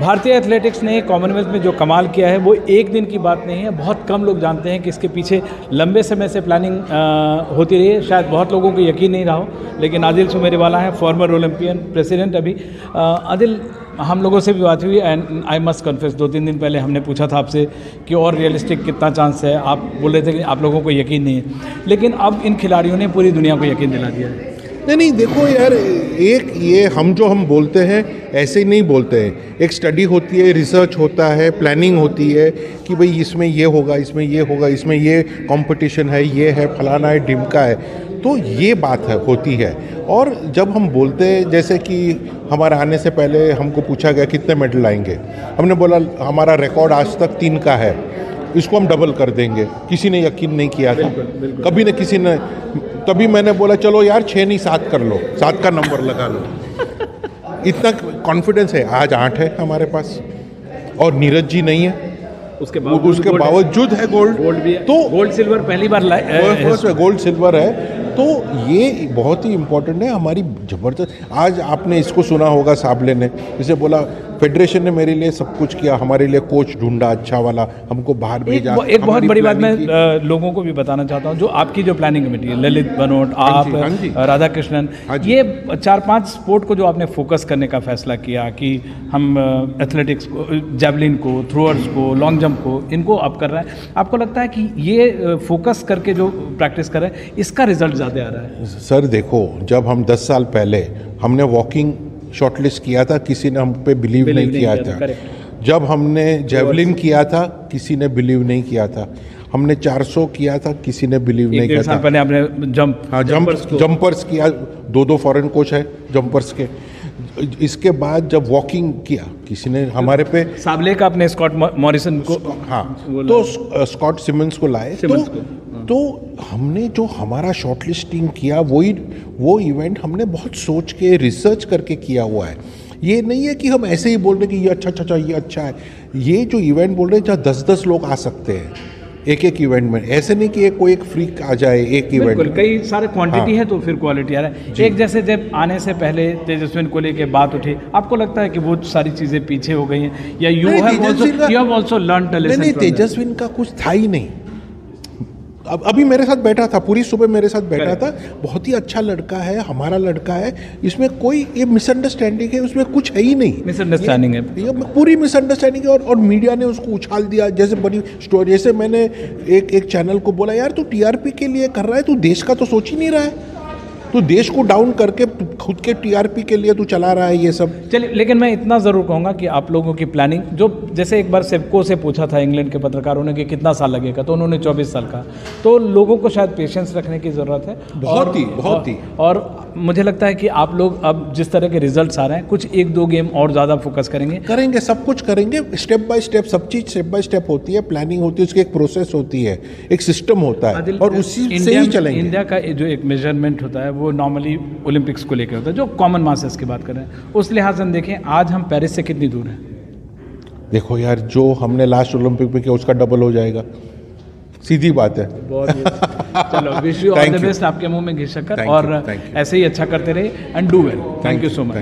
भारतीय एथलेटिक्स ने कॉमनवेल्थ में जो कमाल किया है, वो एक दिन की बात नहीं है। बहुत कम लोग जानते हैं कि इसके पीछे लंबे समय से प्लानिंग होती रही है। शायद बहुत लोगों को यकीन नहीं रहा हो, लेकिन आदिल सुमेरीवाला है फॉर्मर ओलंपियन प्रेसिडेंट अभी। आदिल, हम लोगों से भी बात हुई एंड आई मस्ट कन्फेस दो तीन दिन पहले हमने पूछा था आपसे कि और रियलिस्टिक कितना चांस है। आप बोल रहे थे कि आप लोगों को यकीन नहीं है। लेकिन अब इन खिलाड़ियों ने पूरी दुनिया को यकीन दिला दिया है। नहीं नहीं, देखो यार, एक ये हम जो हम बोलते हैं, ऐसे ही नहीं बोलते हैं। एक स्टडी होती है रिसर्च होता है प्लानिंग होती है कि भाई इसमें ये होगा, इसमें ये होगा, इसमें ये कंपटीशन है, ये है, फलाना है ढिमका है। तो ये बात है, होती है। और जब हम बोलते हैं, जैसे कि हमारे आने से पहले हमको पूछा गया, कितने मेडल लाएँगे हमने बोला, हमारा रिकॉर्ड आज तक तीन का है। इसको हम डबल कर देंगे। किसी ने यकीन नहीं किया था। बिल्कुल, बिल्कुल। कभी ने किसी ने तभी मैंने बोला चलो यार छः नहीं सात कर लो। सात का नंबर लगा लो। इतना कॉन्फिडेंस है। आज आठ है हमारे पास। और नीरज जी नहीं है। उसके बावजूद उसके बावजूद है गोल्ड गोल्ड भी है। तो गोल्ड सिल्वर पहली बार फ़र्स्ट गोल्ड सिल्वर है। तो ये बहुत ही इम्पोर्टेंट है। हमारी ज़बरदस्त आज आपने इसको सुना होगा साबले ने। जिसे बोला फेडरेशन ने मेरे लिए सब कुछ किया हमारे लिए कोच ढूंढा अच्छा वाला हमको बाहर भेजा एक, एक बहुत बड़ी बात मैं लोगों को भी बताना चाहता हूँ जो आपकी जो प्लानिंग कमेटी है ललित बनोट हाँ आप हाँ राधा कृष्णन हाँ ये चार पाँच स्पोर्ट को जो आपने फोकस करने का फैसला किया कि हम एथलेटिक्स को जेवलिन को थ्रोअर्स को लॉन्ग जंप को इनको अप कर रहे हैं। आपको लगता है कि ये फोकस करके जो प्रैक्टिस कर रहे हैं इसका रिज़ल्ट ज़्यादा आ रहा है? सर देखो जब हम दस साल पहले हमने वॉकिंग शॉर्टलिस्ट किया था किसी ने हम पे बिलीव नहीं किया था जब हमने जेवलिन किया था किसी ने बिलीव नहीं किया था। हमने 400 किया था किसी ने बिलीव नहीं किया था। पहले आपने जंप हाँ जंप जंपर्स किया दो दो फॉरेन कोच है जंपर्स के। इसके बाद जब वॉकिंग किया किसी ने हमारे पे साबले का अपने स्कॉट मॉरिसन को हाँ तो स्कॉट सिमंस को लाए तो तो हमने जो हमारा शॉर्टलिस्टिंग किया वही वो इवेंट हमने बहुत सोच के रिसर्च करके किया हुआ है। ये नहीं है कि हम ऐसे ही बोल रहे कि ये अच्छा अच्छा अच्छा ये अच्छा है। ये जो इवेंट बोल रहे हैं जहाँ दस दस लोग आ सकते हैं एक एक इवेंट में। ऐसे नहीं कि एक कोई एक फ्रीक आ जाए एक इवेंट में। कई सारे क्वांटिटी हाँ। है तो फिर क्वालिटी आ रहा है। एक जैसे जब आने से पहले तेजस्विन को लेके बात उठी आपको लगता है कि वो सारी चीज़ें पीछे हो गई हैं? या यू हैव आल्सो लर्न नहीं तेजस्विन का कुछ था ही नहीं। अब अभी मेरे साथ बैठा था पूरी सुबह मेरे साथ बैठा था। बहुत ही अच्छा लड़का है हमारा लड़का है। इसमें कोई ये मिसअंडरस्टैंडिंग है उसमें कुछ है ही नहीं। मिसअंडरस्टैंडिंग है। ये पूरी मिसअंडरस्टैंडिंग है और, और मीडिया ने उसको उछाल दिया। जैसे बड़ी स्टोरी जैसे मैंने एक एक चैनल को बोला यार तू टीआरपी के लिए कर रहा है तू देश का तो सोच ही नहीं रहा है। तो देश को डाउन करके खुद के टीआरपी के लिए तू चला रहा है ये सब। चलिए लेकिन मैं इतना ज़रूर कहूँगा कि आप लोगों की प्लानिंग जो जैसे एक बार सेवको से पूछा था इंग्लैंड के पत्रकारों ने कि कितना साल लगेगा तो उन्होंने 24 साल का तो लोगों को शायद पेशेंस रखने की ज़रूरत है। बहुत ही बहुत ही। और मुझे लगता है कि आप लोग अब जिस तरह के रिज़ल्ट आ रहे हैं कुछ एक दो गेम और ज़्यादा फोकस करेंगे। करेंगे सब कुछ करेंगे स्टेप बाय स्टेप सब चीज़ स्टेप बाय स्टेप होती है प्लानिंग होती है उसकी एक प्रोसेस होती है एक सिस्टम होता है और उसी से ही चलेंगे। इंडिया का जो एक मेज़रमेंट होता है वो नॉर्मली ओलंपिक्स को लेकर होता है जो कॉमन मासेस की बात कर रहे हैं। उस लिहाज हम देखें आज हम पेरिस से कितनी दूर हैं? देखो यार जो हमने लास्ट ओलंपिक में किया उसका डबल हो जाएगा। सीधी बात है। बहुत चलो wish you all the best आपके मुँह में घी शक्कर और ऐसे ही अच्छा करते रहे and do well thank you so much